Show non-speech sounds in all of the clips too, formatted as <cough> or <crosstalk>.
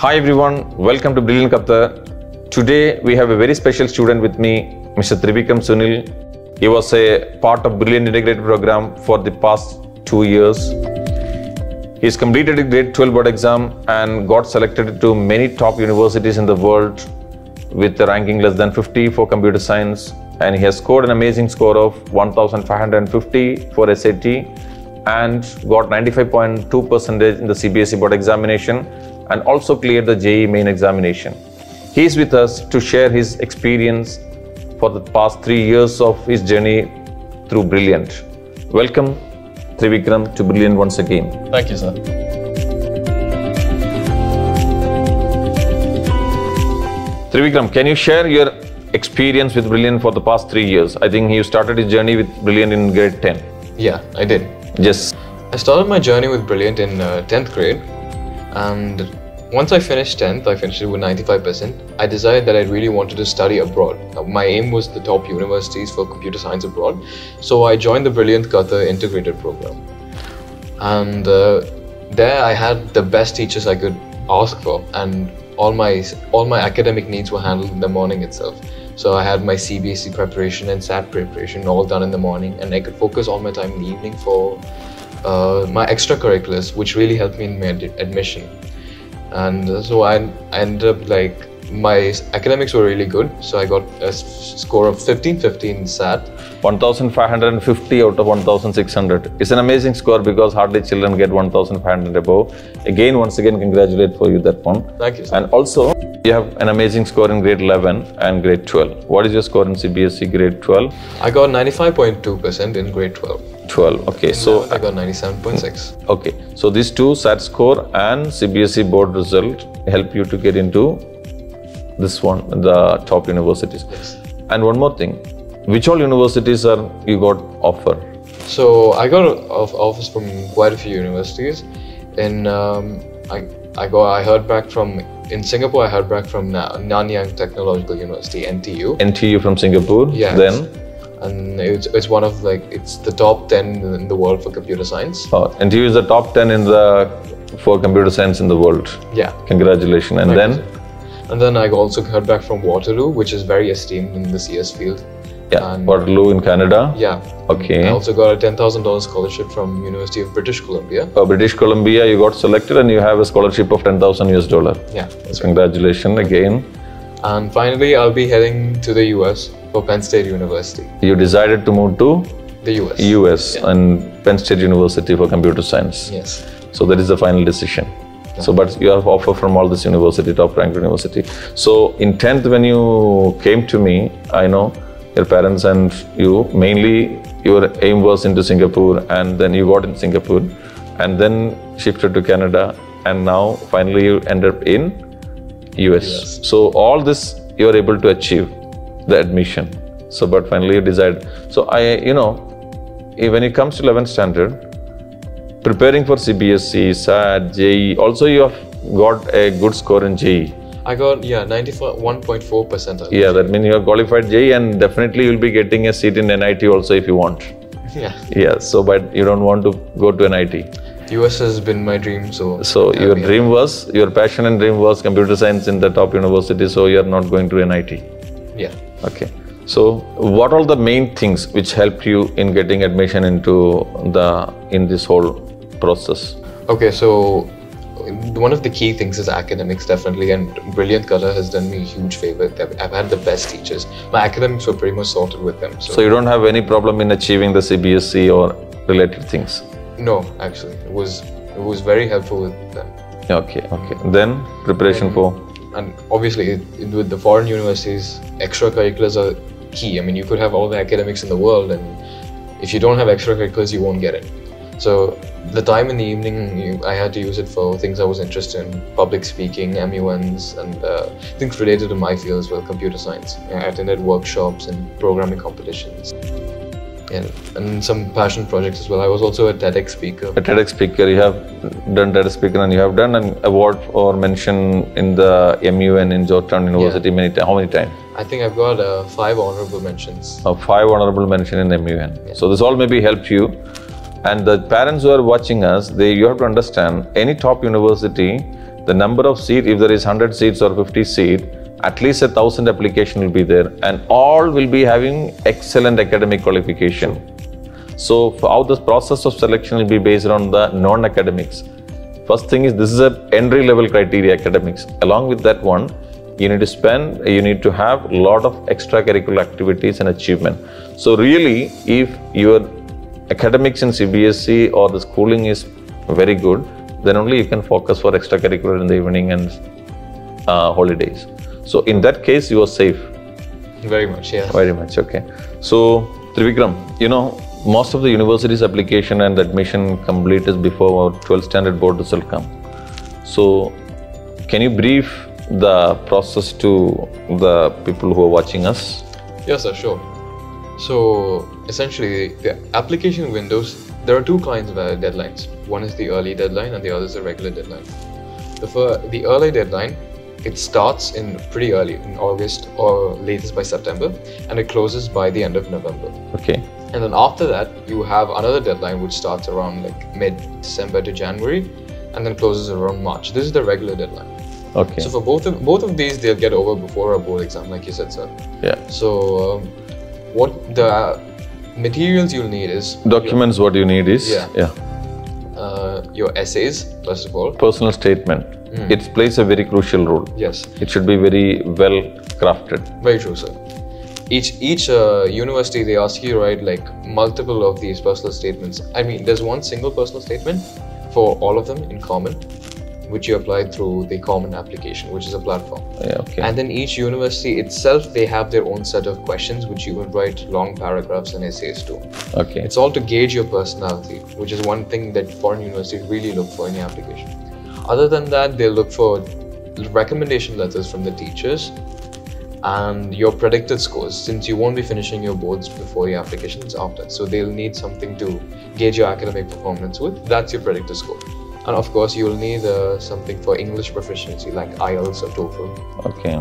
Hi everyone, welcome to Brilliant Qatar. Today we have a very special student with me, Mr. Trivikram Sunil. He was a part of Brilliant Integrated Program for the past two years. He's completed a grade 12 board exam and got selected to many top universities in the world with a ranking less than 50 for computer science and he has scored an amazing score of 1550 for SAT and got 95.2 percentage in the CBSE board examination and also cleared the JEE main examination. He is with us to share his experience for the past three years of his journey through Brilliant. Welcome Trivikram to Brilliant once again. Thank you, sir. Trivikram, can you share your experience with Brilliant for the past three years? I think you started his journey with Brilliant in grade 10. Yeah, I did. Yes. I started my journey with Brilliant in uh, 10th grade, and once I finished 10th, I finished it with 95%. I decided that I really wanted to study abroad. My aim was the top universities for computer science abroad, so I joined the Brilliant Qatar integrated program. And uh, there I had the best teachers I could ask for, and all my all my academic needs were handled in the morning itself. So I had my CBSE preparation and SAT preparation all done in the morning, and I could focus all my time in the evening for uh, my extracurriculars, which really helped me in my ad- admission. And so I, I ended up like my academics were really good, so I got a s- score of 15, 15 SAT. 1550 out of 1600 it's an amazing score because hardly children get 1500 above again once again congratulate for you that one Thank you. Sir. and also you have an amazing score in grade 11 and grade 12 what is your score in cbse grade 12 I got 95.2% in grade 12. 12 okay so I got 97.6. okay so these two sat score and cbse board result help you to get into this one the top universities Yes. and one more thing which all universities are you got offer So I got offers from quite a few universities. In um, I I got I heard back from in Singapore. I heard back from Nanyang Technological University (NTU). NTU from Singapore. Yeah. Then and it's, it's one of like it's the top 10 in the world for computer science uh, NTU is the top 10 in the for computer science in the world. yeah Congratulations. And then and then i also heard back from waterloo which is very esteemed in the cs field yeah, and- Waterloo in Canada. yeah Okay. i also got a $10000 scholarship from university of british columbia Uh, British Columbia, you got selected and you have a scholarship of 10,000 US dollar. yeah. Congratulations again. and finally i'll be heading to the us for penn state university You decided to move to the us US and Penn State University for computer science. yes So that is the final decision. So, but you have offer from all this university, top ranked university. So in 10th, when you came to me, I know your parents and you mainly your aim was into Singapore and then you got in Singapore and then shifted to Canada and now finally you ended up in US. So all this you are able to achieve the admission. So but finally you decide. So I, you know, eh, when it comes to 11th standard, preparing for CBSE, SAT, JEE. Also, you have got a good score in JEE. I got yeah 91.4 percent Yeah, that means you are qualified JEE, and definitely you'll be getting a seat in NIT also if you want. <laughs> yeah Yeah. So, but you don't want to go to NIT. us has been my dream so So yeah, your yeah. dream was, your passion and dream was computer science in the top university. So you are not going to NIT. yeah Okay. So, what are the main things which helped you in getting admission into the in this whole process? Okay, so one of the key things is academics, definitely, and Brilliant Qatar has done me a huge favor. I've had the best teachers. My academics were pretty much sorted with them. So, So you don't have any problem in achieving the CBSE or related things. no, actually, it was it was very helpful with them. Okay, okay. Then preparation for And obviously, it, it- with the foreign universities, extracurriculars are key. I mean, you could have all the academics in the world, and if you don't have extracurriculars, you won't get it. So the time in the evening, you, I had to use it for things I was interested in: public speaking, MUNs, and uh, things related to my field as well, computer science. I attended workshops and programming competitions, and, and some passion projects as well. I was also a TEDx speaker. a TEDx speaker. You have done TEDx speaker and you have done an award or mention in the MUN in Georgetown University many times. How many times? I think I've got uh, five honorable mentions. Uh, five honorable mention in MUN. So this all maybe helped you. And the parents who are watching us, they you have to understand any top university the number of seat, if there is 100 seats or 50 seat, at least a thousand application will be there, and all will be having excellent academic qualification. So, how the process of selection will be based on the non-academics. First thing is this is a entry level criteria academics. Along with that one, you need to spend, you need to have a lot of extracurricular activities and achievement. So really, if your academics in CBSE or the schooling is very good, then only you can focus for extracurricular in the evening and uh, holidays. So in that case, you are safe. Very much, yeah. Very much okay. So Trivikram, you know most of the universities application and admission complete is before our 12th standard board result come. So can you brief the process to the people who are watching us? Yes, sir, sure. So essentially, the application windows, there are two kinds of uh, deadlines. One is the early deadline and the other is the regular deadline. The, fir- the early deadline, it starts in pretty early, in August or latest by September, and it closes by the end of November. Okay. And then after that, you have another deadline which starts around like mid December to January, and then closes around March. This is the regular deadline. Okay. So for both of both of these, they'll get over before a board exam, like you said, sir. yeah. So, um, what the materials you'll need is Documents what you need is Yeah. yeah. uh, your essays, first of all. Personal statement. It plays a very crucial role. Yes, It should be very well crafted. very true, sir. Each each uh, university they ask you to write like multiple of these personal statements. I mean, there's one single personal statement for all of them in common, which you apply through the Common Application, which is a platform. Yeah, okay. And then each university itself, they have their own set of questions which you would write long paragraphs and essays to. okay. It's all to gauge your personality, which is one thing that foreign universities really look for in your application. Other than that, they look for recommendation letters from the teachers and your predicted scores since you won't be finishing your boards before your application is after. So they'll need something to gauge your academic performance with. That's your predicted score. And of course, you'll need uh, something for English proficiency like IELTS or TOEFL Okay.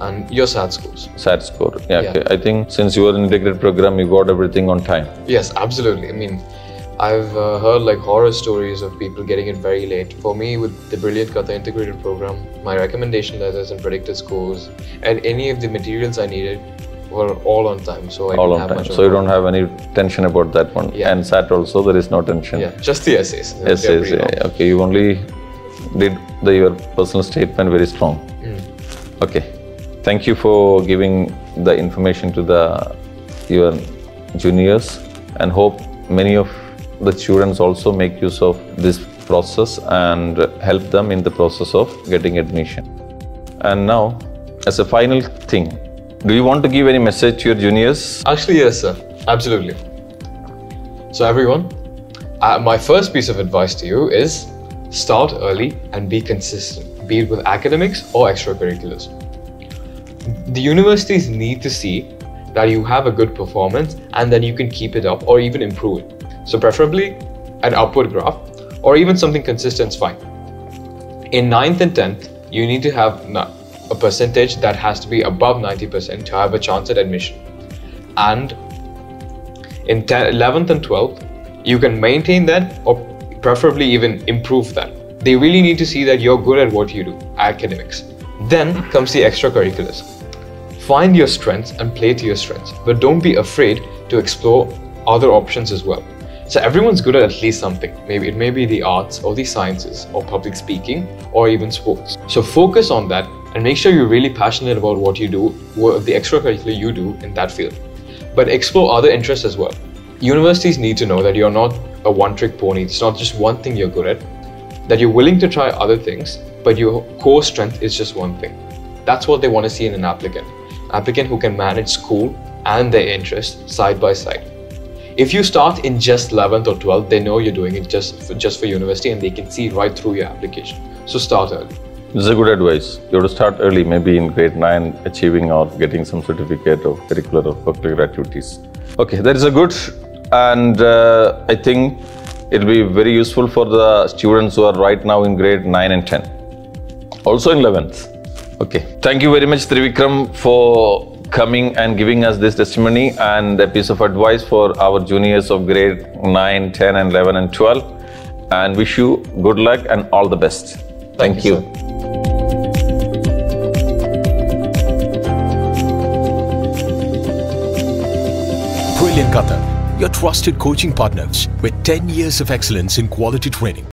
and your SAT scores. SAT score. Yeah, Yeah. okay. I think since you were in integrated program, you got everything on time. Yes, absolutely. I mean, I've uh, heard like horror stories of people getting it very late. For me, with the Brilliant Qatar integrated program, my recommendation letters and predicted scores and any of the materials I needed were all on time. So I All on time. So you don't have any tension about that one. Yeah. And SAT also, there is no tension. Yeah, just the essays. They're Yes, yes, pretty yeah, yeah. Okay, you only did the, your personal statement very strong. Mm. Okay, thank you for giving the information to the your juniors, and hope many of the students also make use of this process and help them in the process of getting admission. And now, as a final thing, do you want to give any message to your juniors? Actually, yes, sir. Absolutely. So, everyone, uh, my first piece of advice to you is start early and be consistent, be it with academics or extracurriculars. The universities need to see that you have a good performance and then you can keep it up or even improve it. So, preferably an upward graph or even something consistent is fine. In 9th and 10th, you need to have a percentage that has to be above 90% to have a chance at admission. And in 10, 11th and 12th, you can maintain that or preferably even improve that. They really need to see that you're good at what you do, academics. Then comes the extracurriculars. Find your strengths and play to your strengths, but don't be afraid to explore other options as well. So everyone's good at at least something. Maybe it may be the arts or the sciences or public speaking or even sports. So focus on that and make sure you're really passionate about what you do, what the extracurricular you do in that field. But explore other interests as well. Universities need to know that you're not a one-trick pony. It's not just one thing you're good at. That you're willing to try other things, but your core strength is just one thing. That's what they want to see in an applicant. Applicant who can manage school and their interests side by side. If you start in just 11th or 12th, they know you're doing it just for, just for university and they can see right through your application. So start early. This is a good advice. You have to start early, maybe in grade 9, achieving or getting some certificate of curricular or curricular activities. Okay, that is a good, and uh, I think it will be very useful for the students who are right now in grade 9 and 10. Also in 11th. Okay, thank you very much, Trivikram, for coming and giving us this testimony and a piece of advice for our juniors of grade 9, 10, and 11, and 12. And wish you good luck and all the best. Thank, you. sir. Brilliant Qatar, your trusted coaching partners with 10 years of excellence in quality training.